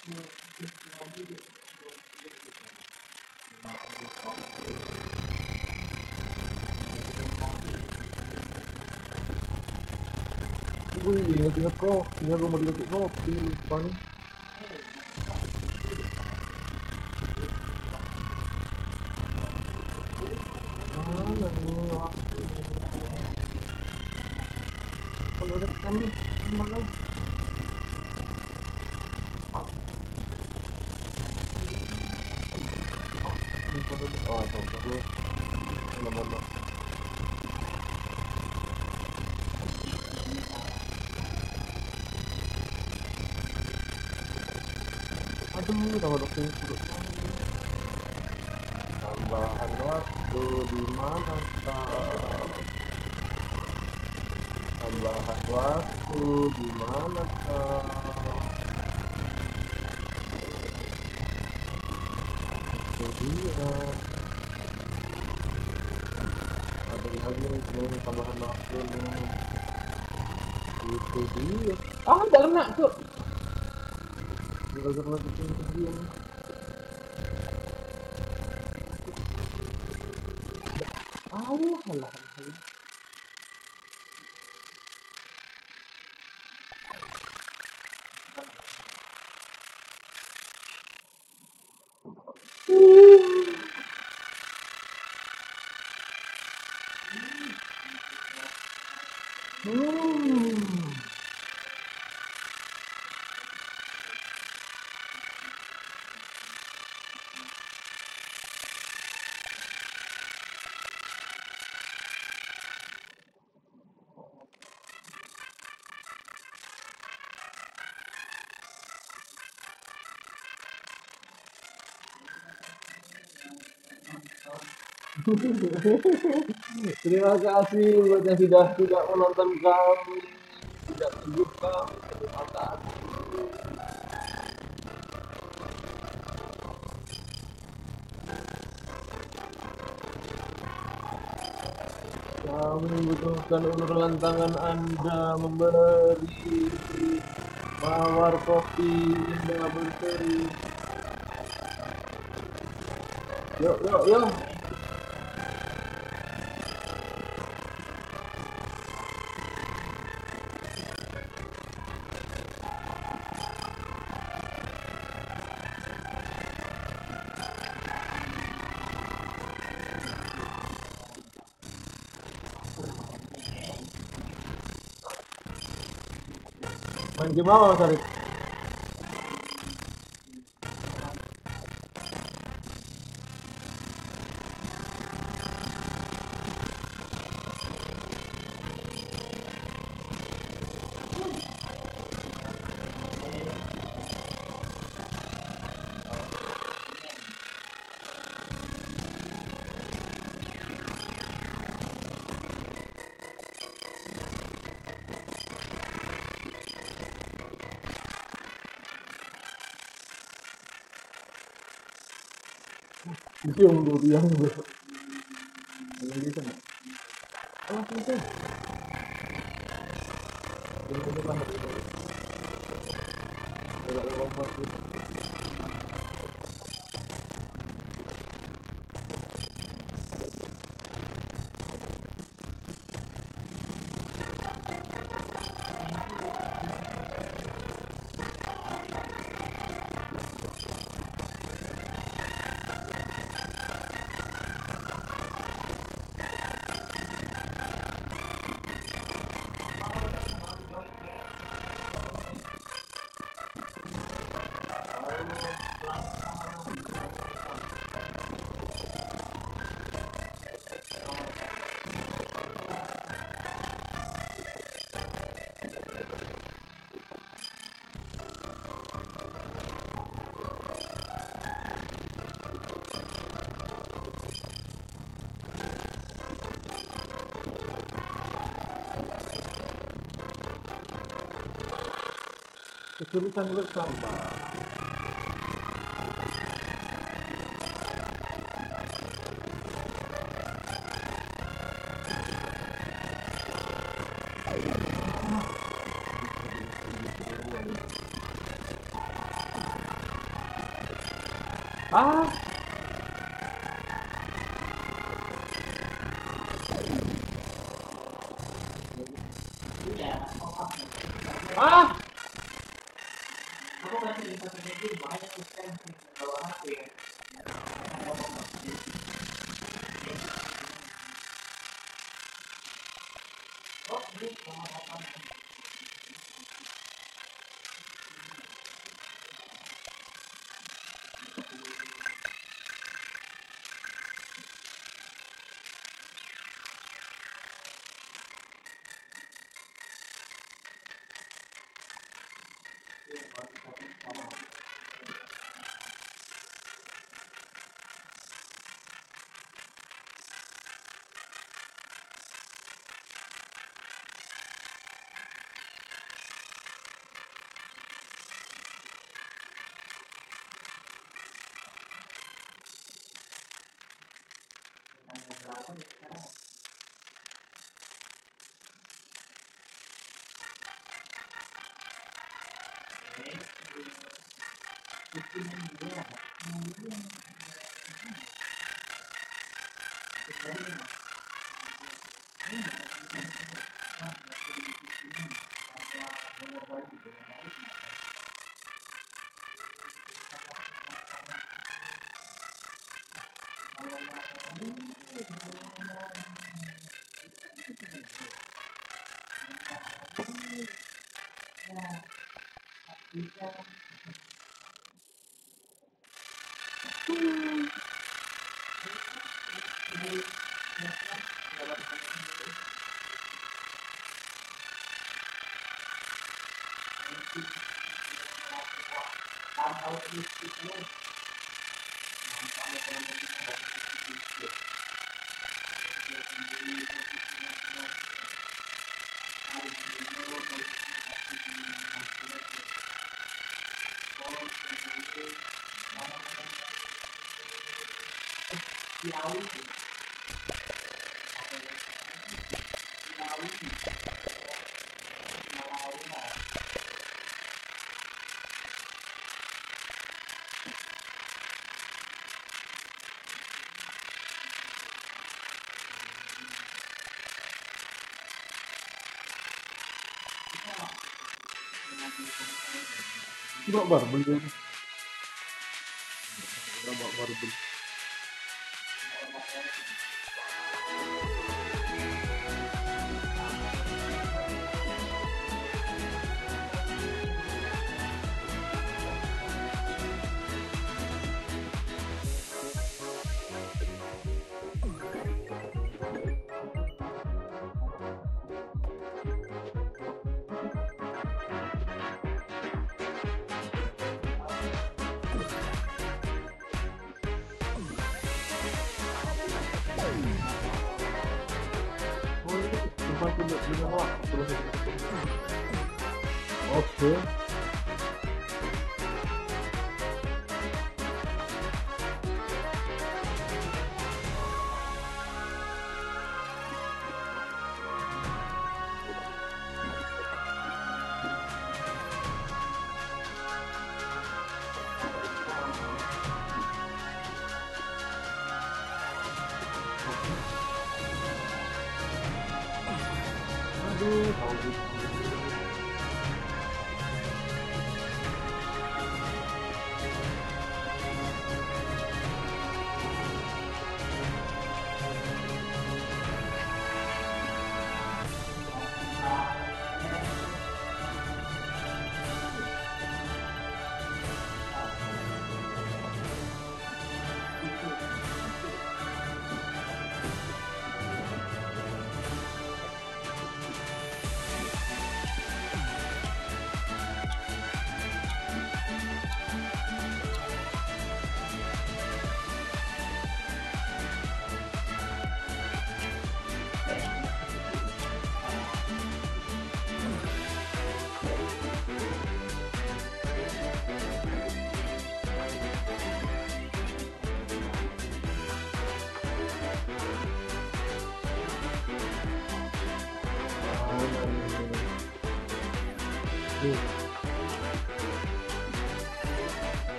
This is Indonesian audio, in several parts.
Wih, ingat-ingat kok, ingat rumah di kopi, lupa nih. Mana nih waktu? Kalau udah kami, mana? Oh, dulu. Nomor Aduh, dokter. Tambahan waktu di mana? Tambahan waktu di mana kak? Itu dia. Ada lagi nih tambahan waktu nih. Itu dia. Ah, udah kena tuh. Juga kucing itu dia. Allah, Allah, Ooh. Terima kasih buat yang sudah tidak menonton kami, tidak tunggu kami, terima kasih. Kami membutuhkan uluran tangan Anda memberi mawar kopi indah berseri. Yuk, yuk, yuk. Apa Mas Arif? Dia mundur, dia mundur. Ada di sana. Oh, di sana. Ini kita lambat. Tidak ada kompas. Republicano do Samba. Ah! Ah! Coba baru beli ini. Coba Amém. Beli. Piauí. Piauí. Cuma punya punya waktu. Okay. ど、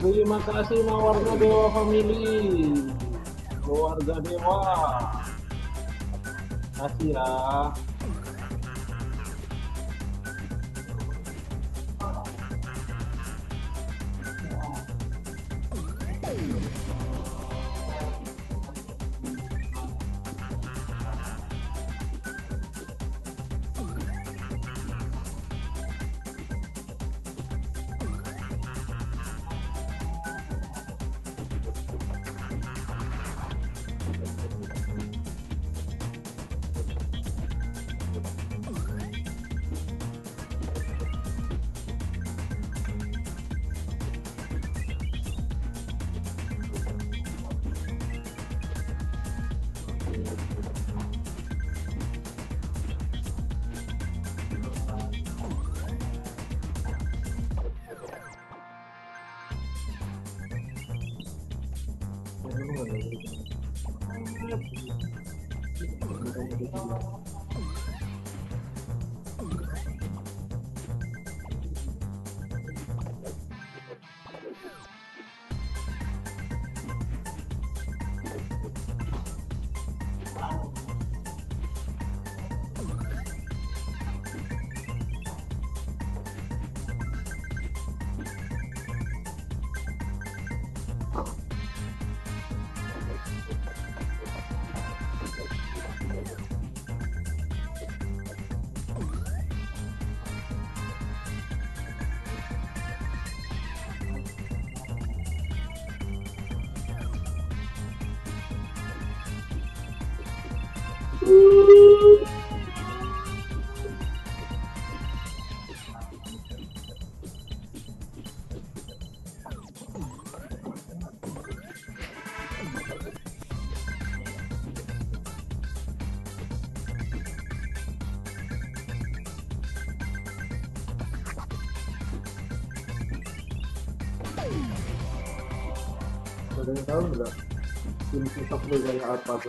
Terima kasih Mawarga Dewa Family. Keluarga Dewa. Kasih ya. 이런 건 여기 Tá vendo? Não, não. Tem que ser só por aí, rapaz.